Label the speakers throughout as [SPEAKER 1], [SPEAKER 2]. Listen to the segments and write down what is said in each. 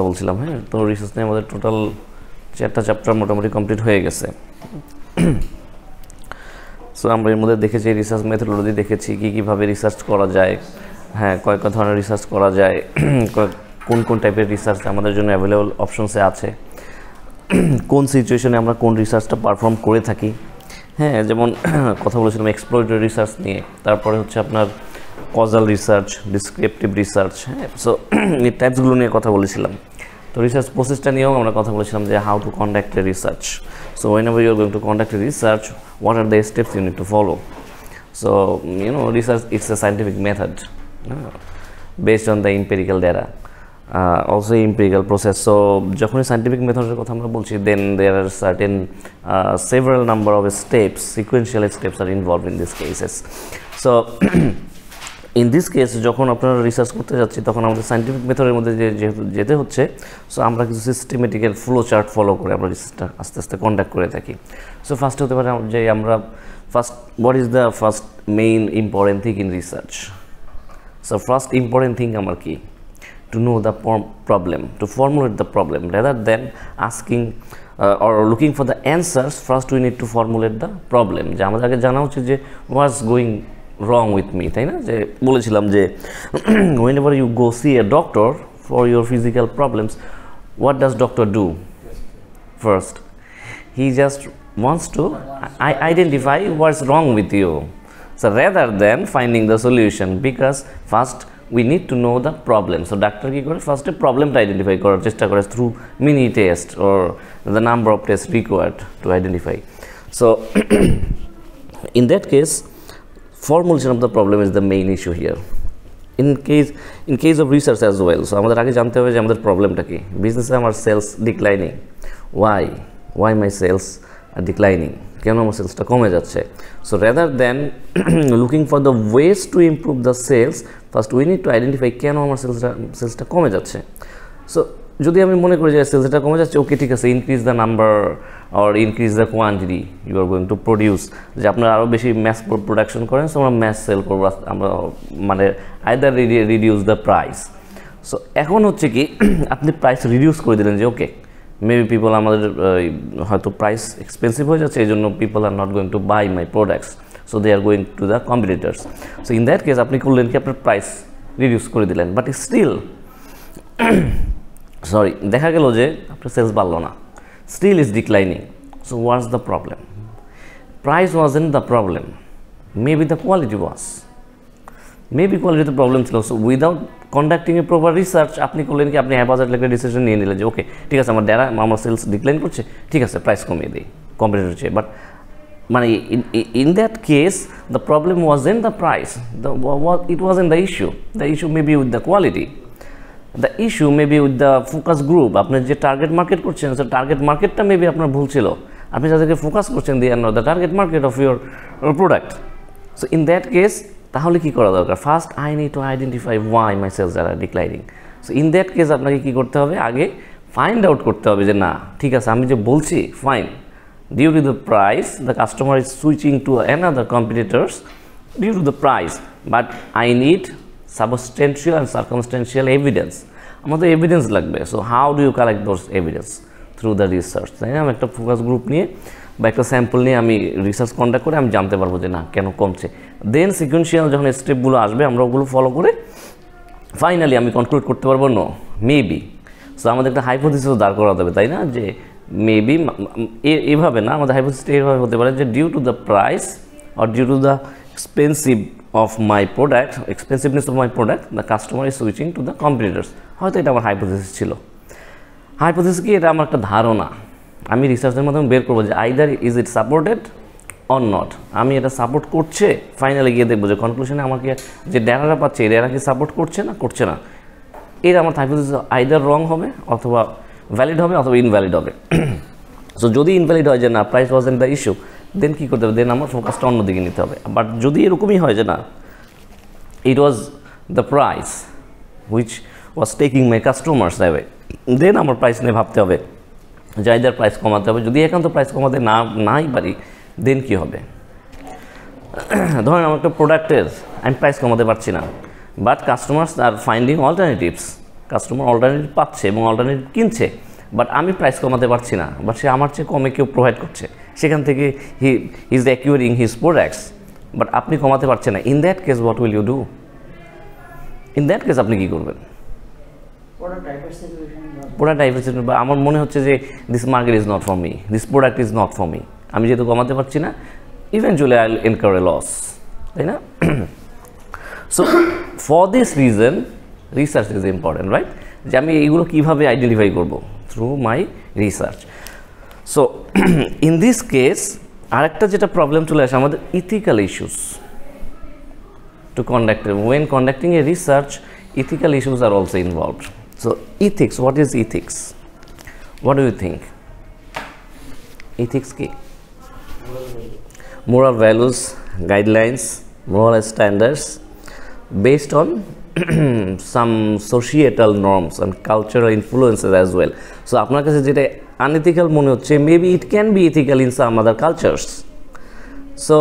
[SPEAKER 1] বলছিলাম হ্যাঁ? তো রিসার্চ নিয়ে আমাদের টোটাল চারটা চ্যাপ্টার মোটামুটি কমপ্লিট হয়ে গেছে। সো আমরা এর মধ্যে দেখেছি রিসার্চ মেথোডোলজি দেখেছি কী কীভাবে রিসার্চ করা যায় হ্যাঁ কয়েক ধরনের রিসার্চ করা যায় কোন কোন টাইপের রিসার্চ আমাদের জন্য অ্যাভেলেবল অপশনসে আছে, কোন সিচুয়েশনে আমরা কোন রিসার্চটা পারফর্ম করে থাকি হ্যাঁ? যেমন কথা বলেছিলাম এক্সপ্লোরেটরি রিসার্চ নিয়ে, তারপরে হচ্ছে আপনার কজাল রিসার্চ ডিসক্রিপটিভ রিসার্চ হ্যাঁ? সো এই টাইপসগুলো নিয়ে কথা বলেছিলাম। তো রিসার্চ প্রসেসটা নিয়েও আমরা কথা বলেছিলাম যে how to conduct a research so whenever you are going to conduct a research what are the steps you need to follow so you know research it's a scientific method based on the empirical data also empirical process so যখনই scientific মেথডের কথা আমরা বলছি then there are certain several number of steps sequential steps are involve in this cases so in this case যখন আপনারা research করতে যাচ্ছি তখন আমাদের সাইন্টিফিক মেথডের মধ্যে যেহেতু যেতে হচ্ছে সো আমরা কিছু সিস্টেমেটিক্যাল ফ্লো চার্ট ফলো করে আমরা রিসার্চটা আস্তে আস্তে কন্ডাক্ট করে থাকি সো ফার্স্ট হতে পারে যে আমরা first what is the first main important thing in research so first important thing আমার কি to know the problem to formulate the problem problem then uh, or looking for the answers. First, we need to formulate the problem. যে আমাদের আগে জানা উচিত যে what's going wrong with me তাই না? যে বলেছিলাম যে whenever you go see a doctor for your physical problems what does doctor do first, he just wants to identify what's wrong with you. So, rather than finding the solution, because first we need to know the problem. So ডাক্তার কি করে? ফার্স্টে প্রবলেমটা identify করার চেষ্টা করে through mini test or the number of test required to identify so in that case formulation of the problem is the main issue here. In case in case of research as well, so আমাদের আগে জানতে হবে যে আমাদের প্রবলেমটা কি? বিজনেসে আমার sales declining why why my sales are declining কেন আমার সেলসটা কমে যাচ্ছে? So rather than looking for the ways to improve the sales first we need to identify কেন আমার সেলসটা সেলসটা কমে যাচ্ছে। সো যদি আমি মনে করি যে সেলসটা কমে যাচ্ছে ওকে ঠিক আছে increase the number or increase the quantity you are going to produce যে আপনারা আরও বেশি ম্যাস প্রোডাকশন করেন সো আমরা ম্যাস সেল করব আমরা মানে either reduce the price so এখন হচ্ছে কি, আপনি প্রাইস রিডিউস করে দিলেন যে ওকে মেবি পিপল আমাদের হয়তো প্রাইস এক্সপেন্সিভ হয়ে যাচ্ছে এই জন্য people are not going to buy my products so they are going to the competitors so in that case আপনি করলেন কি, আপনার প্রাইস রিডিউস করে দিলেন বাট স্টিল সরি দেখা গেল যে আপনার সেলস বাড়লো না। Is declining so what's the problem price was in the problem maybe the quality was maybe কোয়ালিটিতে প্রবলেম ছিল. So without conducting a proper research আপনি করলেন কি? আপনি হ্যাপাজার লেগে ডিসিশন নিয়ে নিলেন যে ওকে ঠিক আছে, আমার ডেরা আমার সেলস ডিক্লাইন করছে। ঠিক আছে প্রাইস কমিয়ে দিই কম্পিটিটর চেয়ে বাট মানে in that case the problem was in the price the it was in the issue the issue may be with the quality the issue maybe with the focus group আপনি যে target market করছেন সে target মার্কেটটা maybe আপনার ভুল ছিল। আপনি যাদেরকে focus করছেন the are the target market of your product so in that case তাহলে কী করা দরকার? First I need to identify why my sales are declining so in that case আপনাকে কী করতে হবে? আগে ফাইন্ড আউট করতে হবে যে, না, ঠিক আছে, আমি যে বলছি fine due to the price the customer is switching to another competitors due to the price but I need substantial and circumstantial evidence. আমাদের এভিডেন্স লাগবে। So how do you collect those evidence through the research তাই না? আমি একটা focus group নিয়ে বা একটা sample নিয়ে আমি রিসার্চ কন্ডাক্ট করে আমি জানতে পারব যে না, কেন কমছে। দেন সিকুয়েন্সিয়াল যখন স্টেপগুলো আসবে, আমরা ওগুলো ফলো করে ফাইনালি আমি কনক্লুড করতে পারব নো মেবি সো আমাদের একটা হাইপোথিসিসও দাঁড় করাতে হবে, তাই না? যে মেবি এভাবে না, আমাদের হাইপোথিসটা এভাবে হতে পারে যে due to the price or due to the expensive of my product expensiveness of my product the customer is switching to the competitors হয়তো এটা আমার হাইপোথিসিস ছিল। হাইপোথিসিস কি? এটা আমার একটা ধারণা। আমি রিসার্চের মাধ্যমে বের করব যে either is it supported or not আমি এটা সাপোর্ট করছে ফাইনালি গিয়ে দেখব যে কনক্লুশনে আমাকে যে ডেটাটা পাচ্ছে, এই ডেটা কি সাপোর্ট করছে না করছে না। এর আমার হাইপোথিসিস আইদার রং হবে অথবা ভ্যালিড হবে অথবা ইনভ্যালিড হবে। সো যদি ইনভ্যালিড হয় যে না price was in the issue then কী করতে হবে? দেন আমার ফোকাসটা অন্যদিকে নিতে হবে। বাট যদি এরকমই হয় যে না, it was the price which was taking my customers away then আমার প্রাইস নিয়ে ভাবতে হবে। যাইদের প্রাইস কমাতে হবে। যদি একান্ত প্রাইস কমাতে না, নাই পারি দেন কি হবে? ধরেন আমার একটা প্রোডাক্টের আমি প্রাইস কমাতে পারছি না। But customers are finding alternatives customer alternative পাচ্ছে এবং অল্টারনেটিভ কিনছে। বাট আমি প্রাইস কমাতে পারছি না। বাট সে আমার চেয়ে কমে কেউ প্রোভাইড করছে। সেখান থেকে he is acquiring his products but আপনি কমাতে পারছেন না। In that case what will you do in that case আপনি কী করবেন? প্রোডাক্ট ডাইভার্সিটি বা আমার মনে হচ্ছে যে this market is not for me this product is not for me আমি যেহেতু কমাতে পারছি না eventually I incur a loss তাই না? So for this reason research is important right যে আমি এইগুলো কীভাবে আইডেন্টিফাই করব? Through my research so in this case আরেকটা যেটা প্রবলেম চলে আসে আমাদের ethical issues to conduct when conducting a research ethical issues are also involved so ethics what is ethics what do you think ethics কি moral values guidelines moral standards based on some societal norms and cultural influences as well so আপনার কাছে যেটা unethical মনে হচ্ছে, maybe it can be ethical in some other cultures. So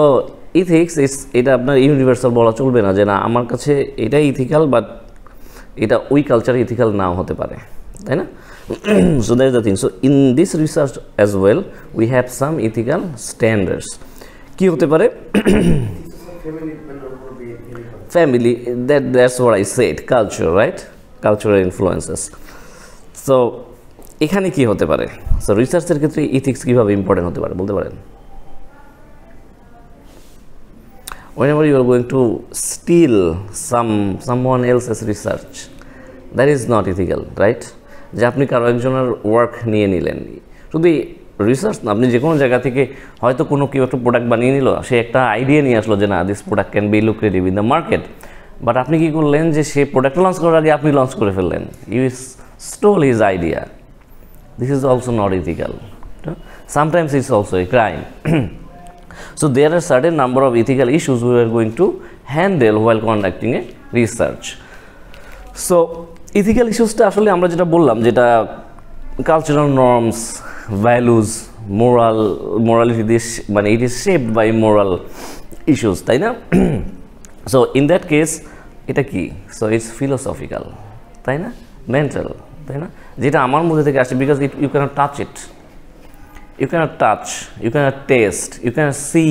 [SPEAKER 1] ethics is এটা আপনার universal বলা চলবে না যে না, আমার কাছে এটাই ইথিক্যাল বাট এটা ওই কালচারে ইথিক্যাল নাও হতে পারে, তাই না? So that the thing so in this research as well we have some ethical standards কী হতে পারে? Family that that's where I set culture right cultural influences so এখানে কি হতে পারে? রিসার্চের ক্ষেত্রে ইথিক্স কীভাবে ইম্পর্টেন্ট হতে পারে, বলতে পারেন? Whenever you are going to steal some, someone else's research, that is not ethical, right? যে আপনি কারও একজনের ওয়ার্ক নিয়ে নিলেন। শুধু রিসার্চ না, আপনি যে কোনো জায়গা থেকে হয়তো কোনো কেউ একটা প্রোডাক্ট বানিয়ে নিল, সে একটা আইডিয়া নিয়ে আসলো যে, না this product can be lucrative in the market but আপনি কি করলেন যে, সে প্রোডাক্ট লঞ্চ করার আগে আপনি লঞ্চ করে ফেললেন। You is stole his idea this is also not ethical sometimes it's also a crime So, there are certain number of ethical issues we are going to handle while conducting a research. So, ethical issuesটা আসলে আমরা যেটা বললাম, যেটা cultural norms values moral morality this মানে it is shaped by moral issues তাই না? So in that case এটা কি? সো ইটস ফিলোসফিক্যাল তাই না? মেন্টাল তাই না? যেটা আমার মধ্যে থেকে আসে because it you can't touch it you cannot touch, you cannot taste you cannot see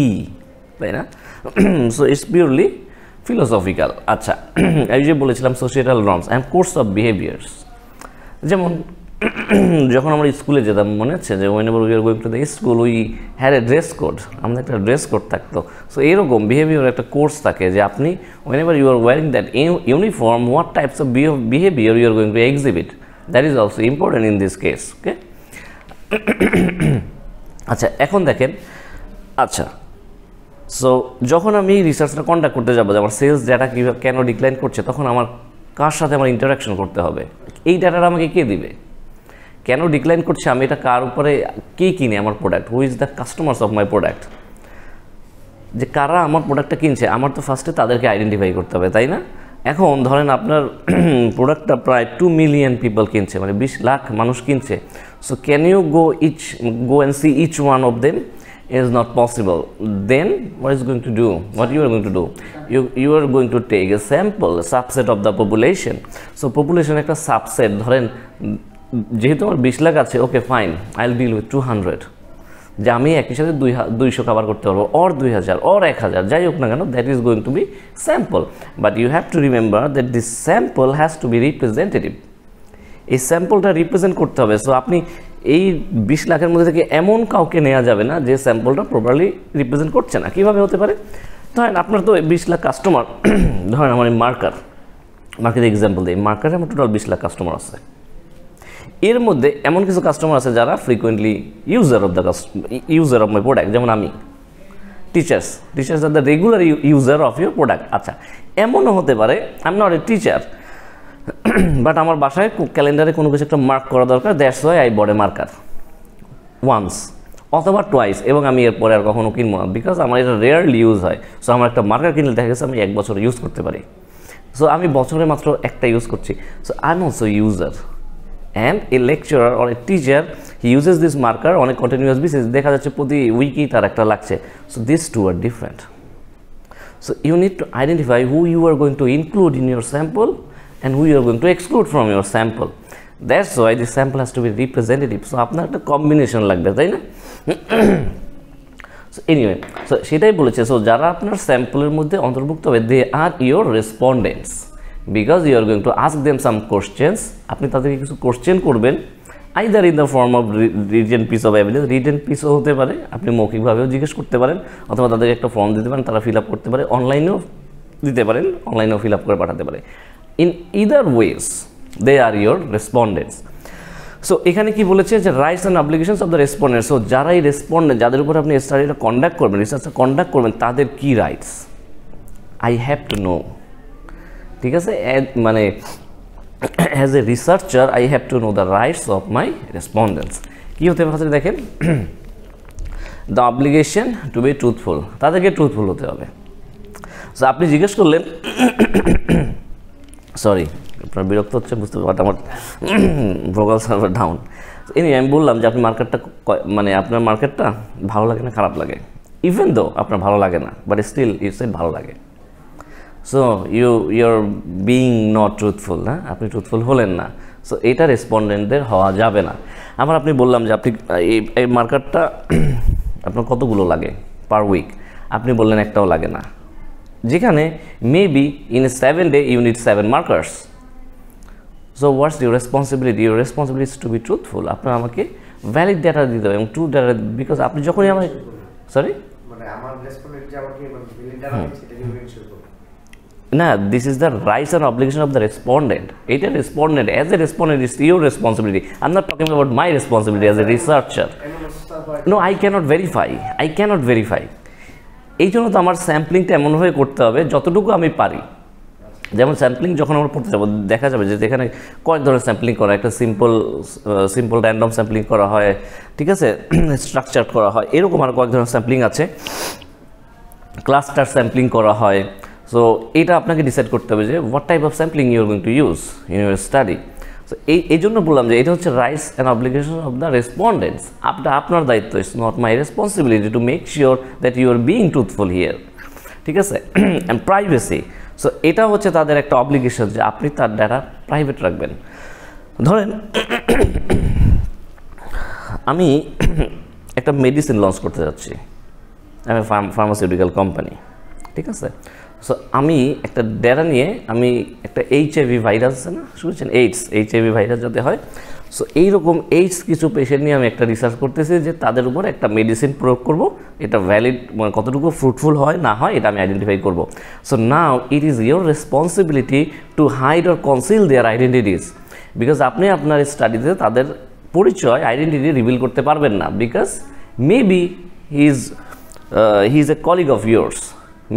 [SPEAKER 1] তাই না? সো ইটস পিওরলি ফিলোসফিক্যাল আচ্ছা এই যে বলেছিলাম social norms and course of behaviours যেমন যখন আমরা স্কুলে যেতাম মনে হচ্ছে যে whenever we are going to the school we had a dress code আমাদের একটা ড্রেস কোড থাকতো। সো এরকম বিহেভিয়ার একটা কোর্স থাকে যে আপনি whenever you are wearing that uniform what types of behaviour you are going to exhibit that is also important in this case okay আচ্ছা এখন দেখেন আচ্ছা সো যখন আমি রিসার্চটা কন্ডাক্ট করতে যাব যে আমার সেলস ডাটা কীভাবে, কেন ডিক্লাইন করছে, তখন আমার কার সাথে আমার ইন্টারাকশন করতে হবে? এই ডাটাটা আমাকে কে দিবে? কেন ডিক্লাইন করছে? আমি এটা কার উপরে, কে কিনে আমার product who is the customers of my product যে কারা আমার প্রোডাক্টটা কিনছে, আমার তো ফার্স্টে তাদেরকে আইডেন্টিফাই করতে হবে, তাই না? এখন ধরেন আপনার প্রোডাক্টটা প্রায় টু মিলিয়ন পিপল কিনছে মানে বিশ লাখ মানুষ কিনছে। So can you go each go and see each one of them is not possible then what is going to do what you are going to do you you are going to take a sample subset of the population so population একটা subset ধরেন, যেহেতু আমার বিশ লাখ আছে okay fine I will deal with two hundred যে আমি একই সাথে দুই দুইশো কাভার করতে পারব অর দুই হাজার অর এক হাজার, যাই হোক না কেন that is going to be sample but you have to remember that this sample has to be representative এই স্যাম্পলটা রিপ্রেজেন্ট করতে হবে। সো আপনি এই বিশ লাখের মধ্যে থেকে এমন কাউকে নেওয়া যাবে না যে স্যাম্পলটা প্রপারলি রিপ্রেজেন্ট করছে না। কীভাবে হতে পারে? ধরেন আপনার তো বিশ লাখ কাস্টমার ধরেন আমার মার্কার মার্কেট এক্সাম্পল দিই মার্কারে আমার টোটাল বিশ লাখ কাস্টমার আছে। এর মধ্যে এমন কিছু কাস্টমার আছে যারা frequently user of the user of my product যেমন আমি। Teachers teachers R the regular user of your product আচ্ছা এমনও হতে পারে I am not a teacher but আমার বাসায় ক্যালেন্ডারে কোনো কিছু একটা মার্ক করা দরকার দ্যাটস ওয়াই আই বড়ে মার্কার ওয়ান্স অথবা টোয়াইস এবং আমি এরপরে আর কখনো কিনবো না বিকজ আমার এটা রেয়ারলি ইউজ হয়। সো আমার একটা মার্কার কিনলে দেখা গেছে আমি এক বছর ইউজ করতে পারি। সো আমি বছরে মাত্র একটা ইউজ করছি। So I am also user and a lecturer or a teacher he uses this marker অনেক কন্টিনিউয়াস বেসিস দেখা যাচ্ছে প্রতি উইকই তার একটা লাগছে। So this two are different so you need to identify who you are going to include in your sample and we are going to exclude from your sample. That's why the sample has to be representative. So, আপনার একটা combination লাগবে, তাই না? So anyway so সেটাই বলেছে। So যারা আপনার স্যাম্পলের মধ্যে অন্তর্ভুক্ত হবে they are your respondents because you are going to ask them some questions আপনি তাদেরকে কিছু কোশ্চেন করবেন either in the form of written piece of evidence written পিসও হতে পারে, আপনি মৌখিকভাবেও জিজ্ঞেস করতে পারেন, অথবা তাদেরকে একটা ফর্ম দিতে পারেন, তারা ফিল আপ করতে পারে অনলাইনেও দিতে পারেন অনলাইনেও ফিল আপ করে পাঠাতে পারে। In either ways they are your respondents so এখানে কি বলেছে যে rights and obligations of the respondent so যারা এই রেসপন্ডেন্ট যাদের উপর আপনি স্টাডিটা কন্ডাক্ট করবেন রিসার্চটা কন্ডাক্ট করবেন, তাদের কি rights I have to know ঠিক আছে? মানে as a researcher I have to know the rights of my respondents কী হতে পারে দেখেন? The obligation to be truthful তাদেরকে ট্রুথফুল হতে হবে। সো আপনি জিজ্ঞেস করলেন সরি আপনার বিরক্ত হচ্ছে, বুঝতে পারবেন আমার ভোগাল সার্ভার ডাউন এনি আমি বললাম যে, আপনি মার্কেটটা মানে আপনার মার্কেটটা ভালো লাগে না, খারাপ লাগে? ইভেন দো আপনার ভালো লাগে না বাট স্টিল ইউ সেট ভালো লাগে। So you your being not truthful হ্যাঁ আপনি ট্রুথফুল হলেন না। সো এটা রেসপন্ডেন্টদের হওয়া যাবে না। আবার আপনি বললাম যে আপনি এই এই মার্কেটটা আপনার কতগুলো লাগে পার উইক আপনি বললেন একটাও লাগে না। যেখানে maybe in a seven day you need seven markers so what's your responsibility your responsibility to be truthful আপনার আমাকে ভ্যালিড ডেটা দিতে হবে এবং ট্রু ডেটা বিকজ আপনি যখনই আমাকে সরি
[SPEAKER 2] মানে আমার আমাকে সেটা করব
[SPEAKER 1] না this is the rights and obligation of the respondent এটা respondent as a respondent is your responsibility I not talking about my responsibility as a researcher no I can't verify I can't verify এই জন্য তো আমার স্যাম্পলিংটা এমনভাবে করতে হবে, যতটুকু আমি পারি। যেমন স্যাম্পলিং যখন আমরা পড়তে যাব, দেখা যাবে যে যেখানে কয়েক ধরনের স্যাম্পলিং করা, একটা সিম্পল সিম্পল র্যান্ডম স্যাম্পলিং করা হয়, ঠিক আছে? স্ট্রাকচার করা হয়, এরকম আর কয়েক ধরনের স্যাম্পলিং আছে। ক্লাস্টার স্যাম্পলিং করা হয়। সো এটা আপনাকে ডিসাইড করতে হবে যে what type of sampling you are going to use in your study so এই এই জন্য বললাম যে এটা হচ্ছে rights and obligation of the respondents আপনার আপনার দায়িত্ব is not my responsibility to make sure that you are being truthful here ঠিক আছে? অ্যান্ড প্রাইভেসি সো এটা হচ্ছে তাদের একটা অব্লিগেশন যে আপনি তার ডাটা প্রাইভেট রাখবেন। ধরেন, আমি একটা মেডিসিন লঞ্চ করতে যাচ্ছি। আমি ফার্মাসিউটিক্যাল কোম্পানি ঠিক আছে? সো আমি একটা ডেরা নিয়ে, আমি একটা এইচআইভি ভাইরাস আছে না? শুনেছেন? এইডস এইচআইভি ভাইরাস যাতে হয় সো এইরকম এইডস কিছু পেশেন্ট নিয়ে আমি একটা রিসার্চ করতেছি যে তাদের উপর একটা মেডিসিন প্রয়োগ করব। এটা ভ্যালিড মানে কতটুকু ফ্রুটফুল হয়, না হয়, এটা আমি আইডেন্টিফাই করব। So now it is your responsibility to hide or conceal their identities because আপনি আপনার স্টাডিতে তাদের পরিচয় আইডেন্টিটি রিভিল করতে পারবেন না because maybe he is he is a colleague of yours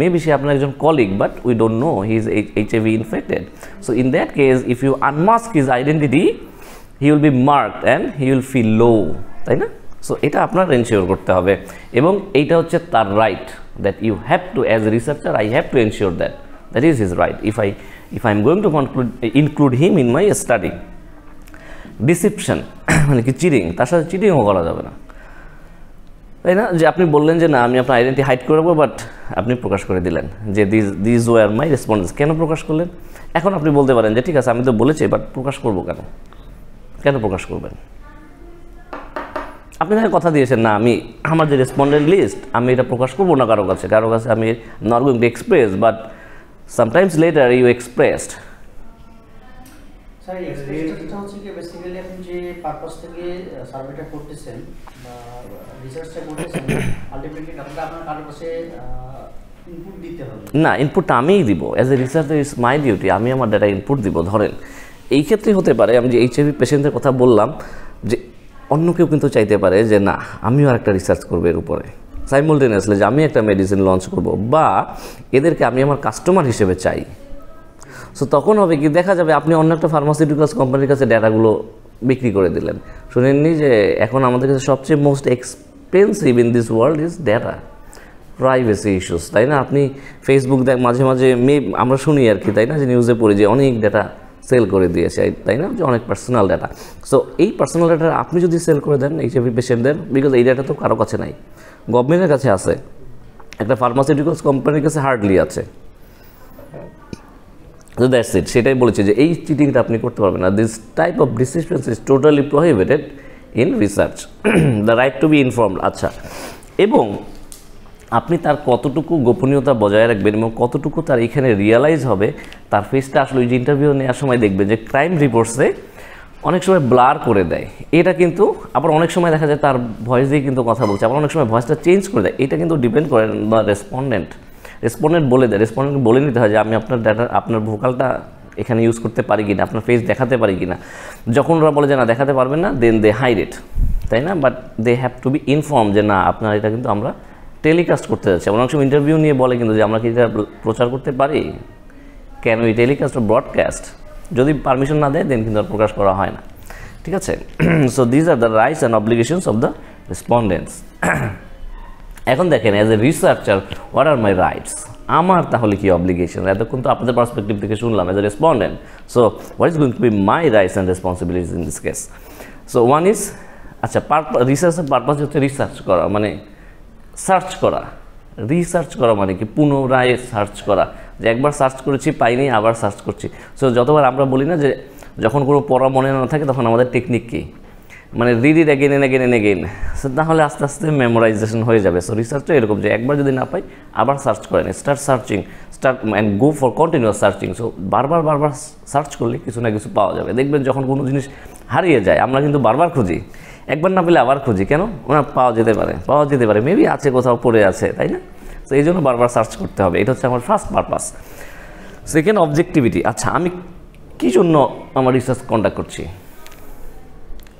[SPEAKER 1] maybe সে আপনার একজন colleague but we don't know he is H V infected so in that case if you unmask his identity he will be marked and he will feel low তাই না? So এটা আপনার ensure করতে হবে. এবং এইটা হচ্ছে তার right that you have to as a researcher I have to ensure that that is his right if I if I am going to conclude include him in my study deception মানে কি cheating তার সাথে চিটিংও করা যাবে না। তাই না? যে আপনি বললেন যে না, আমি আপনার আইডেন্টি হাইড করব বাট আপনি প্রকাশ করে দিলেন যে this this were my respondents কেন প্রকাশ করলেন? এখন আপনি বলতে পারেন যে, ঠিক আছে, আমি তো বলেছি বাট প্রকাশ করব কেন? কেন প্রকাশ করবেন? আপনি তাকে কথা দিয়েছেন, না, আমি, আমার যে রেসপন্ডেন্ট লিস্ট আমি এটা প্রকাশ করব না কারও কাছে। কারও কাছে আমি not going to express but sometimes later you expressed
[SPEAKER 3] sir এই হচ্ছে কি বেসিক্যালি আপনি যে পারপাস থেকে সার্ভেটা করতেছেন বা রিসার্চটা করতেছেন আলটিমেটলি ডাটাটা আপনার কারোর ইনপুট দিতে
[SPEAKER 1] না ইনপুটটা আমিই দিব। As a researcher is my duty আমি আমার ডেটা ইনপুট দিব ধরেন। এই ক্ষেত্রে হতে পারে আমি যে এইচআইভি পেশেন্টের কথা বললাম যে অন্য কেউ কিন্তু চাইতে পারে যে না আমিও আর একটা রিসার্চ করব এর উপরে। সাইমুলটেনিয়াসলি যে আমি একটা মেডিসিন লঞ্চ করব। বা এদেরকে আমি আমার কাস্টমার হিসেবে চাই। সো তখন হবে কি, দেখা যাবে আপনি অন্য একটা ফার্মাসিউটিক্যালস কোম্পানির কাছে ডেটাগুলো বিক্রি করে দিলেন। শুনেননি যে এখন আমাদের কাছে সবচেয়ে most expensive in this world is data privacy issues তাই না? আপনি ফেসবুক দেখ, মাঝে মাঝে মে, আমরা শুনি আর কি, তাই না? যে নিউজে পড়ি যে অনেক ডেটা সেল করে দিয়েছে, তাই না? যে অনেক পার্সোনাল ডাটা সো এই পার্সোনাল ডাটা আপনি যদি সেল করে দেন এইচআইভি পেশেন্টদের বিকজ এই ডাটা তো কারও কাছে নাই। গভর্নমেন্টের কাছে আছে। একটা ফার্মাসিউটিক্যালস কোম্পানির কাছে হার্ডলি আছে। তো দ্যাটস ইট সেটাই বলেছে যে এই চিটিংটা আপনি করতে পারবেন না। This type of decisions is totally prohibited in research the right to be inform আচ্ছা। এবং আপনি তার কতটুকু গোপনীয়তা বজায় রাখবেন এবং কতটুকু তার এখানে রিয়ালাইজ হবে, তার ফেসটা আসলে ওই যে ইন্টারভিউ নেওয়ার সময় দেখবেন যে ক্রাইম রিপোর্টসে অনেক সময় ব্লার করে দেয়। এটা কিন্তু আবার অনেক সময় দেখা যায় তার ভয়েস দিয়ে কিন্তু কথা বলছে, আবার অনেক সময় ভয়েসটা চেঞ্জ করে দেয়। এটা কিন্তু ডিপেন্ড করে বা রেসপন্ডেন্ট রেসপন্ডেন্ট বলে দেয়। রেসপন্ডেন্ট বলে নিতে হয় যে, আমি আপনার ডাটা আপনার ভোকালটা এখানে ইউজ করতে পারি কিনা, আপনার ফেস দেখাতে পারি কিনা। যখন ওরা বলে যে, না, দেখাতে পারবেন না দেন দে হাইড ইট তাই না? But they have to be inform যে, না, আপনার এটা কিন্তু আমরা টেলিকাস্ট করতে যাচ্ছি। অনেক সময় ইন্টারভিউ নিয়ে বলে কিন্তু যে, আমরা কি এটা প্রচার করতে পারি? ক্যান উই টেলিকাস্ট ব্রডকাস্ট যদি পারমিশন না দেয় দেন কিন্তু আর প্রকাশ করা হয় না। ঠিক আছে? So these are the rights and obligations of the respondents এখন দেখেন as a researcher what are my rights আমার তাহলে কি অব্লিগেশন এতক্ষণ তো আপনাদের পার্সপেক্টিভ থেকে শুনলাম as a respondent so what is going to be my rights and responsibilities in this case so one is আচ্ছা রিসার্চের পারপাস হচ্ছে রিসার্চ করা মানে সার্চ করা। রিসার্চ করা মানে কি? পুনরায় সার্চ করা। যে একবার সার্চ করেছি, পাইনি, আবার সার্চ করছি। সো যতবার আমরা বলি না যে, যখন কোনো পড়া মনে না থাকে, তখন আমাদের টেকনিক কী? মানে read it again and again and again so তাহলে আস্তে আস্তে মেমোরাইজেশন হয়ে যাবে। সো রিসার্চটা এরকম যে একবার যদি না পাই, আবার সার্চ করেন start searching start and go for continuous searching so বারবার বারবার সার্চ করলে কিছু না কিছু পাওয়া যাবে। দেখবেন যখন কোনো জিনিস হারিয়ে যায়, আমরা কিন্তু বারবার খুঁজি। একবার না পেলে আবার খুঁজি। কেন? ওনার পাওয়া যেতে পারে। পাওয়া যেতে পারে। মেবি আছে, কোথাও পড়ে আছে, তাই না? তো এই জন্য বারবার সার্চ করতে হবে। এটা হচ্ছে আমার ফার্স্ট পারপাস সেকেন্ড অবজেক্টিভিটি আচ্ছা আমি কী জন্য আমার রিসার্চ কন্ডাক্ট করছি?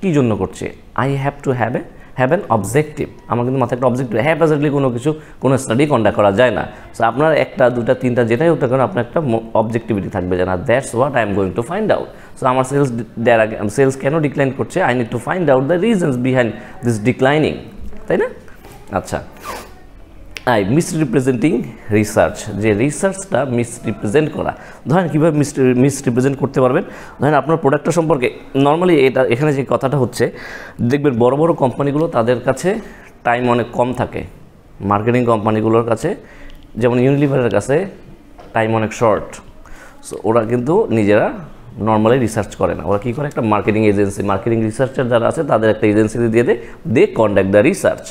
[SPEAKER 1] কী জন্য করছে? I have to have a have an objective আমার কিন্তু মাথায় একটা অবজেক্টিভ হ্যাপাজেটলি কোনো কিছু, কোনো স্টাডি কন্ডাক্ট করা যায় না। সো আপনার একটা, দুটা, তিনটা, যেটাই হতে কারণ আপনার একটা অবজেক্টিভিটি থাকবে যে না that's what I am going to find out so আমার সেলস সেলস কেন ডিক্লাইন করছে? I need to find out the reasons behind this declining তাই না? আচ্ছা। আই মিসরিপ্রেজেন্টিং রিসার্চ যে রিসার্চটা মিসরিপ্রেজেন্ট করা। ধরেন কীভাবে মিস মিসরিপ্রেজেন্ট করতে পারবেন? ধরেন আপনার প্রোডাক্টটা সম্পর্কে নর্মালি এটা, এখানে যে কথাটা হচ্ছে, দেখবেন বড় বড় কোম্পানিগুলো তাদের কাছে টাইম অনেক কম থাকে। মার্কেটিং কোম্পানিগুলোর কাছে, যেমন ইউনিলিভারের কাছে টাইম অনেক শর্ট সো ওরা কিন্তু নিজেরা নর্মালি রিসার্চ করে না। ওরা কী করে? একটা মার্কেটিং এজেন্সি মার্কেটিং রিসার্চার যারা আছে, তাদের একটা এজেন্সিতে দিয়ে দেয়। দে কন্ডাক্ট দ্য রিসার্চ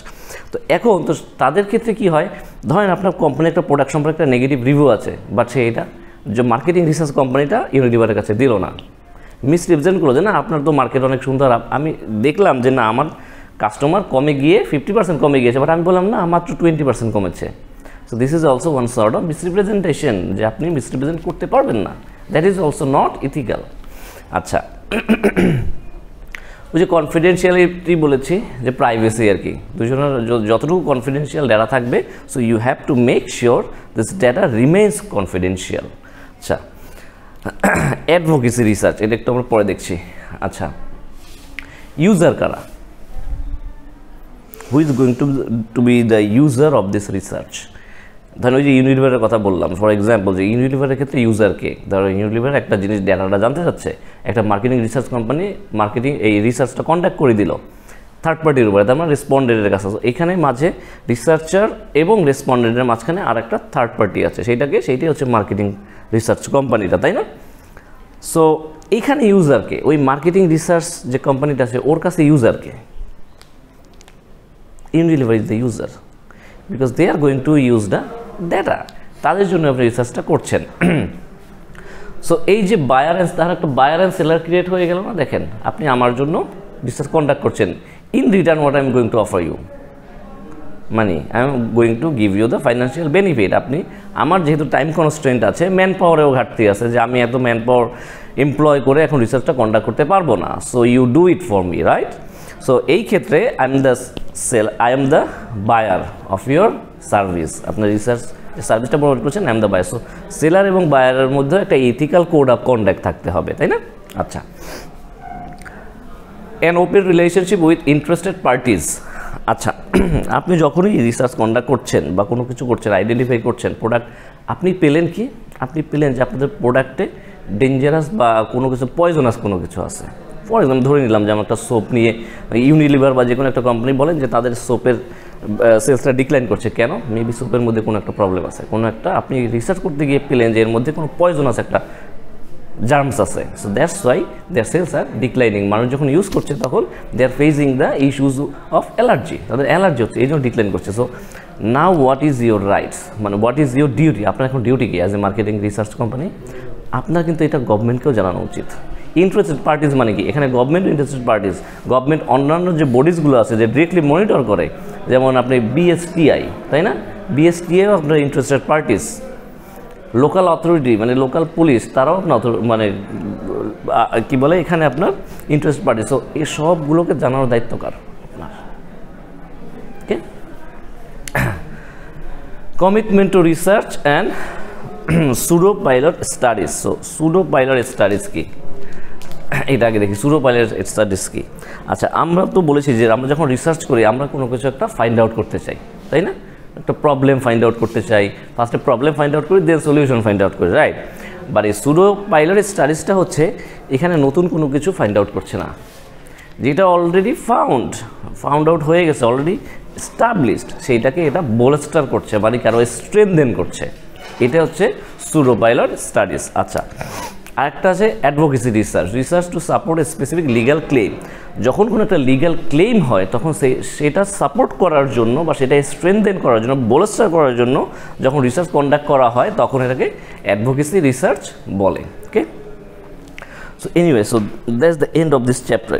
[SPEAKER 1] তো এখন তো তাদের ক্ষেত্রে কি হয়? ধরেন আপনার কোম্পানি একটা প্রোডাক্ট সম্পর্কে একটা নেগেটিভ রিভিউ আছে বাট সে এটা যে মার্কেটিং রিসার্চ কোম্পানিটা ইউনিলিভারের কাছে দিল না। মিস মিসরিপ্রেজেন্ট করল যে, না, আপনার তো মার্কেট অনেক সুন্দর আমি দেখলাম যে, না, আমার কাস্টমার কমে গিয়ে ফিফটি পার্সেন্ট কমে গিয়েছে বাট আমি বললাম, না, মাত্র টোয়েন্টি পার্সেন্ট কমেছে। So this is also one sort of misrepresentation যে আপনি মিসরিপ্রেজেন্ট করতে পারবেন না। That is also not ethical আচ্ছা। ওই যে কনফিডেন্সিয়ালিটি বলেছি, যে প্রাইভেসি আর কি। দুজনের যতটুকু কনফিডেন্সিয়াল ডেটা থাকবে so you have to make sure this data remains confidential আচ্ছা অ্যাডভোকেসি রিসার্চ এটা একটু আমরা পরে দেখছি। আচ্ছা ইউজার কারা? Who is going to to be the user of this research ধরেন ওই যে ইউনিলিভারের কথা বললাম ফর এক্সাম্পল যে ইউনিলিভারের ক্ষেত্রে ইউজারকে ধরো ইউনিলিভার একটা জিনিস ডেটাটা জানতে চাচ্ছে, একটা মার্কেটিং রিসার্চ কোম্পানি মার্কেটিং এই রিসার্চটা কন্ট্যাক্ট করে দিল থার্ড পার্টির উপরে, তার মানে রেসপন্ডেন্টের কাছে। এখানে মাঝে রিসার্চার এবং রেসপন্ডেন্টের মাঝখানে আর একটা থার্ড পার্টি আছে, সেইটাকে, সেইটাই হচ্ছে মার্কেটিং রিসার্চ কোম্পানিটা তাই না? সো এইখানে ইউজারকে ওই মার্কেটিং রিসার্চ যে কোম্পানিটা আছে, ওর কাছে ইউজারকে Unilever is the user because they are going to use the data তাদের জন্য আপনি রিসার্চটা করছেন। সো এই যে বায়ারেন্স তার একটা বায়ারেন্স সেলার ক্রিয়েট হয়ে গেল না, দেখেন, আপনি আমার জন্য রিসার্চ কন্ডাক্ট করছেন। In return what I am going to offer you money I am going to give you the financial benefit আপনি আমার যেহেতু টাইম কনস্ট্রেন্ট আছে ম্যান পাওয়ারেও ঘাটতি আছে, যে আমি এত ম্যান পাওয়ার এমপ্লয় করে এখন রিসার্চটা কন্ডাক্ট করতে পারব না। So you do it for me right so এই ক্ষেত্রে I am the sell I am the buyer of your service. আপনার রিসার্চ সার্ভিসটা প্রোভাইড করছেন am the buyer so seller এবং বায়ারের মধ্যে একটা ইথিক্যাল কোড অফ কন্ডাক্ট থাকতে হবে, তাই না? আচ্ছা। An open relationship with interested parties আচ্ছা আপনি যখনই রিসার্চ কন্ডাক্ট করছেন বা কোনো কিছু করছেন আইডেন্টিফাই করছেন প্রোডাক্ট আপনি পেলেন কি? আপনি পেলেন যে আপনাদের প্রোডাক্টে ডেঞ্জারাস বা কোনো কিছু পয়জনাস কোনো কিছু আছে। ফর এক্সাম্পল ধরে নিলাম যে আমার একটা সোপ নিয়ে ইউনিলিভার বা যে কোনো একটা কোম্পানি বলেন যে, তাদের সোপের সেলসটা ডিক্লাইন করছে। কেন? মেবি সোপের মধ্যে কোনো একটা প্রবলেম আছে। কোনো একটা, আপনি রিসার্চ করতে গিয়ে পেলেন যে, এর মধ্যে কোনো পয়জন আছে, একটা জার্মস আছে। So that's why their sales are declining মানুষ যখন ইউজ করছে তখন they are facing the issues of allergy তাদের অ্যালার্জি হচ্ছে, এই জন্য ডিক্লাইন করছে। So now what is your rights মানে হোয়াট ইজ ইউর ডিউটি আপনার এখন ডিউটি কি as a marketing research company আপনার কিন্তু এটা গভর্নমেন্টকেও জানানো উচিত। ইন্টারেস্টেড পার্টিস মানে কি? এখানে গভর্নমেন্ট ইন্টারেস্টেড পার্টিস গভর্নমেন্ট অন্যান্য যে বডিজগুলো আছে যে ডিরেক্টলি মনিটর করে, যেমন আপনি বিএসটিআই তাই না? বিএসটিআইও আপনার ইন্টারেস্টেড পার্টিস লোকাল অথরিটি মানে লোকাল পুলিশ তারাও আপনার মানে কি বলে? এখানে আপনার ইন্টারেস্ট পার্টি সো এই সবগুলোকে জানানোর দায়িত্ব কার? Commitment to research and pseudo pilot studies so pseudo pilot studies কি? এটা আগে দেখি। সুডো পাইলট স্টাডিজ কি? আচ্ছা আমরা তো বলেছি যে আমরা যখন রিসার্চ করি, আমরা কোনো কিছু একটা ফাইন্ড আউট করতে চাই, তাই না? একটা প্রবলেম ফাইন্ড আউট করতে চাই। ফার্স্টে প্রবলেম ফাইন্ড আউট করি দেন সলিউশন ফাইন্ড আউট করি রাইট বাট এই সুরো পাইলট স্টাডিজটা হচ্ছে, এখানে নতুন কোনো কিছু ফাইন্ড আউট করছে না। যেটা অলরেডি ফাউন্ড ফাউন্ড আউট হয়ে গেছে অলরেডি স্টাবলিশড সেইটাকে এটা বোলস্টার করছে মানে কারও স্ট্রেনদেন করছে। এটা হচ্ছে সুডো পাইলট স্টাডিজ আচ্ছা আরেকটা আছে advocacy research research to support a specific legal claim যখন কোনো একটা লিগাল ক্লেম হয়, তখন সে, সেটা সাপোর্ট করার জন্য বা সেটা স্ট্রেনদেন করার জন্য বলস্টার করার জন্য যখন রিসার্চ কন্ডাক্ট করা হয়, তখন এটাকে অ্যাডভোকেসি রিসার্চ বলে okay so anyway so that's the end of this chapter.